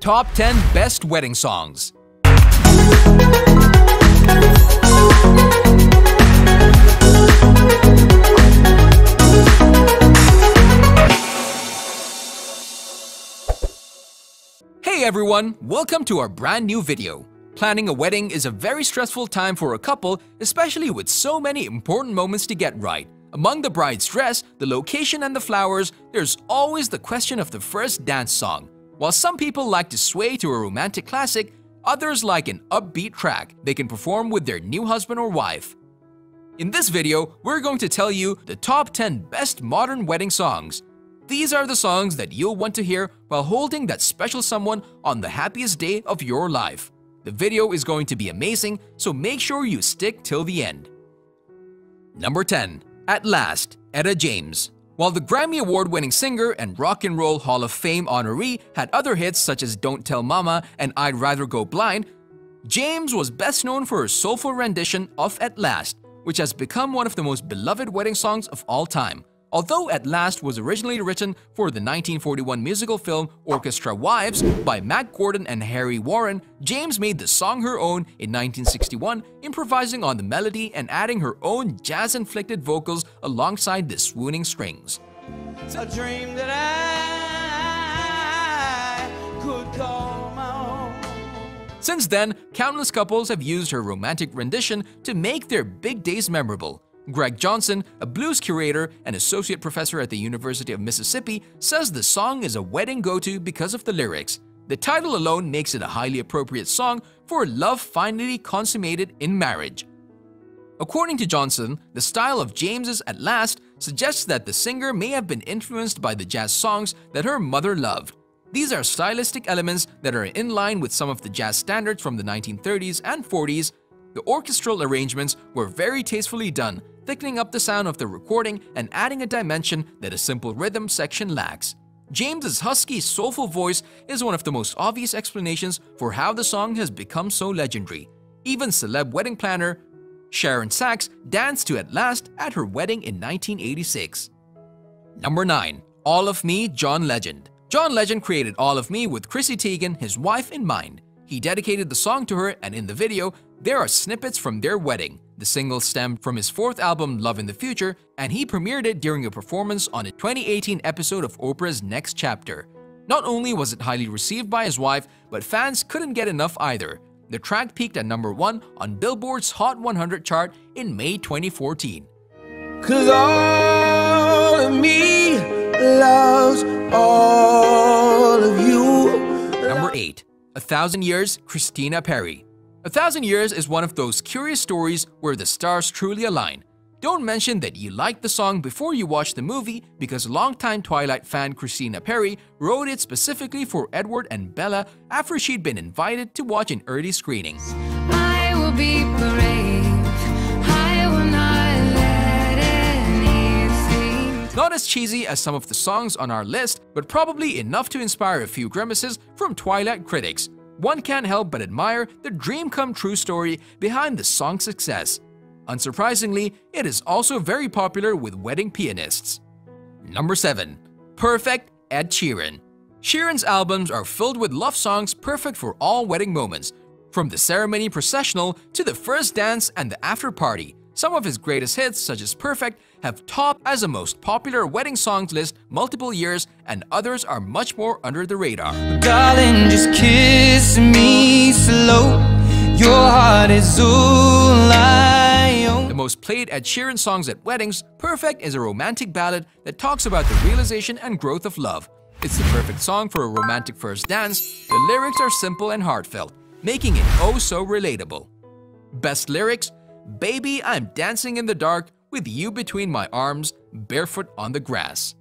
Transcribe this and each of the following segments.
Top 10 Best Wedding Songs Hey everyone, welcome to our brand new video. Planning a wedding is a very stressful time for a couple, especially with so many important moments to get right. Among the bride's dress, the location and the flowers, there's always the question of the first dance song. While some people like to sway to a romantic classic, others like an upbeat track they can perform with their new husband or wife. In this video, we're going to tell you the top 10 best modern wedding songs. These are the songs that you'll want to hear while holding that special someone on the happiest day of your life. The video is going to be amazing, so make sure you stick till the end. Number 10. At Last, Etta James. While the Grammy Award-winning singer and Rock and Roll Hall of Fame honoree had other hits such as Don't Tell Mama and I'd Rather Go Blind, James was best known for her soulful rendition of At Last, which has become one of the most beloved wedding songs of all time. Although At Last was originally written for the 1941 musical film Orchestra Wives by Mack Gordon and Harry Warren, James made the song her own in 1961, improvising on the melody and adding her own jazz-inflected vocals alongside the swooning strings. A dream that I could call my own. Since then, countless couples have used her romantic rendition to make their big days memorable. Greg Johnson, a blues curator and associate professor at the University of Mississippi, says the song is a wedding go-to because of the lyrics. The title alone makes it a highly appropriate song for love finally consummated in marriage. According to Johnson, the style of James's At Last suggests that the singer may have been influenced by the jazz songs that her mother loved. These are stylistic elements that are in line with some of the jazz standards from the 1930s and 40s. The orchestral arrangements were very tastefully done, thickening up the sound of the recording and adding a dimension that a simple rhythm section lacks. James's husky, soulful voice is one of the most obvious explanations for how the song has become so legendary. Even celeb wedding planner Sharon Sachs danced to At Last at her wedding in 1986. Number 9. All of Me, John Legend John Legend created All of Me with Chrissy Teigen, his wife, in mind. He dedicated the song to her and in the video, there are snippets from their wedding. The single stemmed from his fourth album Love in the Future, and he premiered it during a performance on a 2018 episode of Oprah's Next Chapter. Not only was it highly received by his wife, but fans couldn't get enough either. The track peaked at number 1 on Billboard's Hot 100 chart in May 2014. Cause all of me loves all of you. Number 8. A Thousand Years, Christina Perri. A Thousand Years is one of those curious stories where the stars truly align. Don't mention that you liked the song before you watched the movie because longtime Twilight fan Christina Perri wrote it specifically for Edward and Bella after she'd been invited to watch an early screening. I will be brave. I will not let. Not as cheesy as some of the songs on our list, but probably enough to inspire a few grimaces from Twilight critics. One can't help but admire the dream come true story behind the song's success. Unsurprisingly, it is also very popular with wedding pianists. Number 7. Perfect Ed Sheeran Sheeran's albums are filled with love songs perfect for all wedding moments, from the ceremony processional to the first dance and the after party. Some of his greatest hits, such as Perfect, have topped as the most popular wedding songs list multiple years, and others are much more under the radar. Darling, just kiss me slow. Your heart is all I own. The most played Ed Sheeran songs at weddings, Perfect is a romantic ballad that talks about the realization and growth of love. It's the perfect song for a romantic first dance. The lyrics are simple and heartfelt, making it oh so relatable. Best lyrics Baby, I'm dancing in the dark with you between my arms, barefoot on the grass.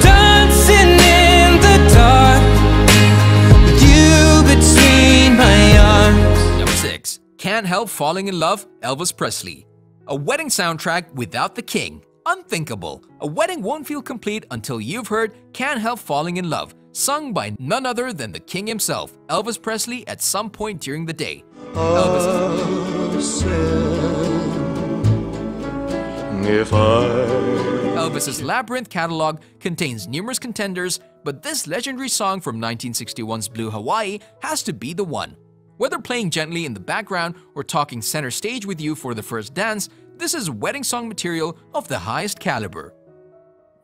Dancing in the dark with you between my arms. Number 6. Can't Help Falling in Love, Elvis Presley. A wedding soundtrack without the king. Unthinkable. A wedding won't feel complete until you've heard Can't Help Falling in Love, sung by none other than the king himself, Elvis Presley, at some point during the day. Elvis is, If I Elvis's Labyrinth catalog contains numerous contenders, but this legendary song from 1961's Blue Hawaii has to be the one. Whether playing gently in the background or talking center stage with you for the first dance, this is wedding song material of the highest caliber.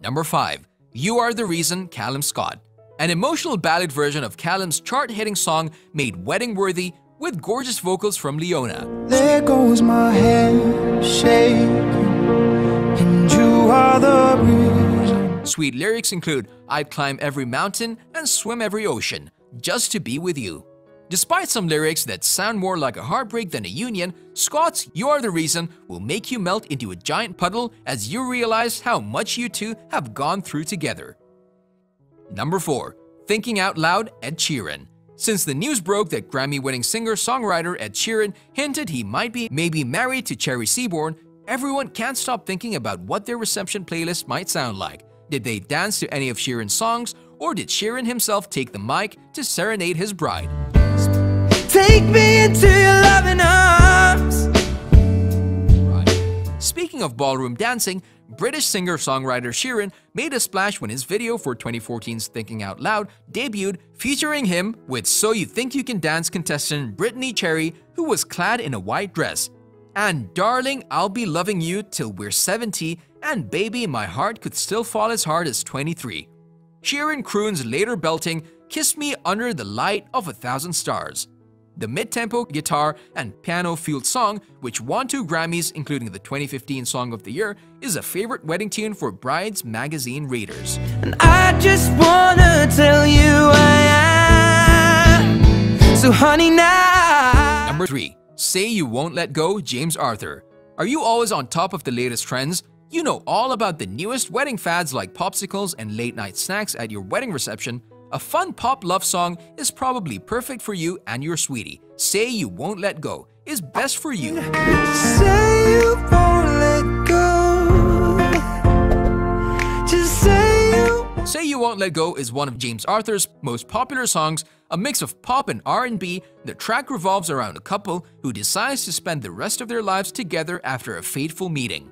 Number 5. You Are the Reason, Callum Scott. An emotional ballad version of Callum's chart-hitting song made wedding-worthy with gorgeous vocals from Leona. There goes my hand shaking, and you are the reason. Sweet lyrics include I'd climb every mountain and swim every ocean just to be with you. Despite some lyrics that sound more like a heartbreak than a union, Scott's You Are the Reason will make you melt into a giant puddle as you realize how much you two have gone through together. Number 4. Thinking Out Loud Ed Sheeran Since the news broke that Grammy-winning singer-songwriter Ed Sheeran hinted he might be maybe married to Cherry Seaborn, everyone can't stop thinking about what their reception playlist might sound like. Did they dance to any of Sheeran's songs, or did Sheeran himself take the mic to serenade his bride? Take me into your loving arms. Speaking of ballroom dancing, British singer-songwriter Sheeran made a splash when his video for 2014's Thinking Out Loud debuted featuring him with So You Think You Can Dance contestant Brittany Cherry who was clad in a white dress. And Darling, I'll Be Loving You Till We're 70 and Baby, My Heart Could Still Fall As Hard As 23. Sheeran croons later belting Kiss Me Under the Light of a Thousand Stars. The mid-tempo guitar and piano-fueled song, which won two Grammys including the 2015 Song of the Year, is a favorite wedding tune for Brides magazine readers. And I just wanna tell you I am. So honey now. Number 3. Say You Won't Let Go, James Arthur. Are you always on top of the latest trends? You know all about the newest wedding fads like popsicles and late-night snacks at your wedding reception, a fun pop love song is probably perfect for you and your sweetie. Say You Won't Let Go is best for you. Say you won't let go. Just say you. Say You Won't Let Go is one of James Arthur's most popular songs, a mix of pop and R&B. The track revolves around a couple who decides to spend the rest of their lives together after a fateful meeting.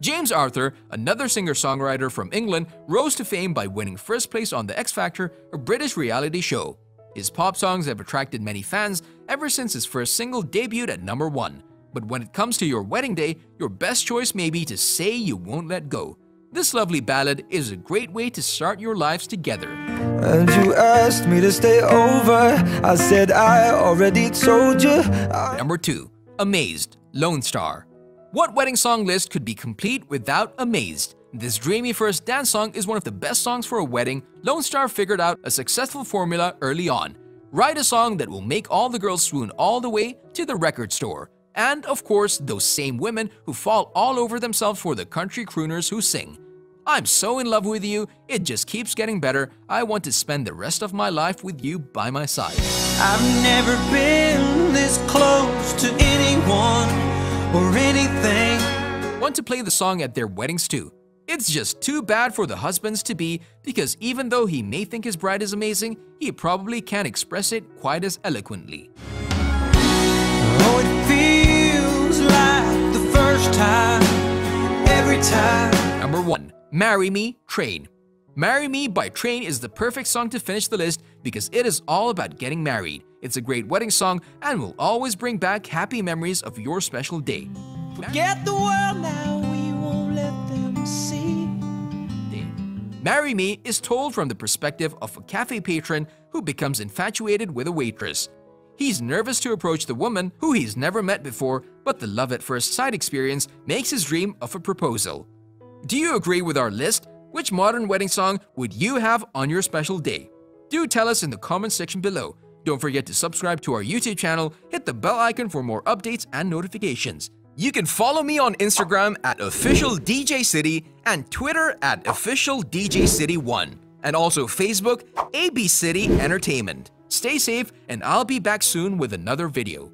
James Arthur, another singer-songwriter from England, rose to fame by winning first place on The X Factor, a British reality show. His pop songs have attracted many fans ever since his first single debuted at number 1. But when it comes to your wedding day, your best choice may be to say you won't let go. This lovely ballad is a great way to start your lives together. And you asked me to stay over. I said I already told you. I Number 2. Amazed, Lonestar. What wedding song list could be complete without Amazed? This dreamy first dance song is one of the best songs for a wedding. Lonestar figured out a successful formula early on. Write a song that will make all the girls swoon all the way to the record store. And of course, those same women who fall all over themselves for the country crooners who sing. I'm so in love with you, it just keeps getting better. I want to spend the rest of my life with you by my side. I've never been this close to anyone or anything. want to play the song at their weddings too. It's just too bad for the husbands to be because even though he may think his bride is amazing, he probably can't express it quite as eloquently. Oh, it feels like the first time, every time. Number 1. Marry Me, Train. Marry Me by Train is the perfect song to finish the list because it is all about getting married. It's a great wedding song and will always bring back happy memories of your special day. Forget the world now, we won't let them see. Marry Me is told from the perspective of a cafe patron who becomes infatuated with a waitress. He's nervous to approach the woman who he's never met before, but the love at first sight experience makes his dream of a proposal. Do you agree with our list? Which modern wedding song would you have on your special day? Do tell us in the comment section below. Don't forget to subscribe to our YouTube channel, hit the bell icon for more updates and notifications. You can follow me on Instagram at officialdjcity and Twitter at officialdjcity1 and also Facebook AB City Entertainment. Stay safe and I'll be back soon with another video.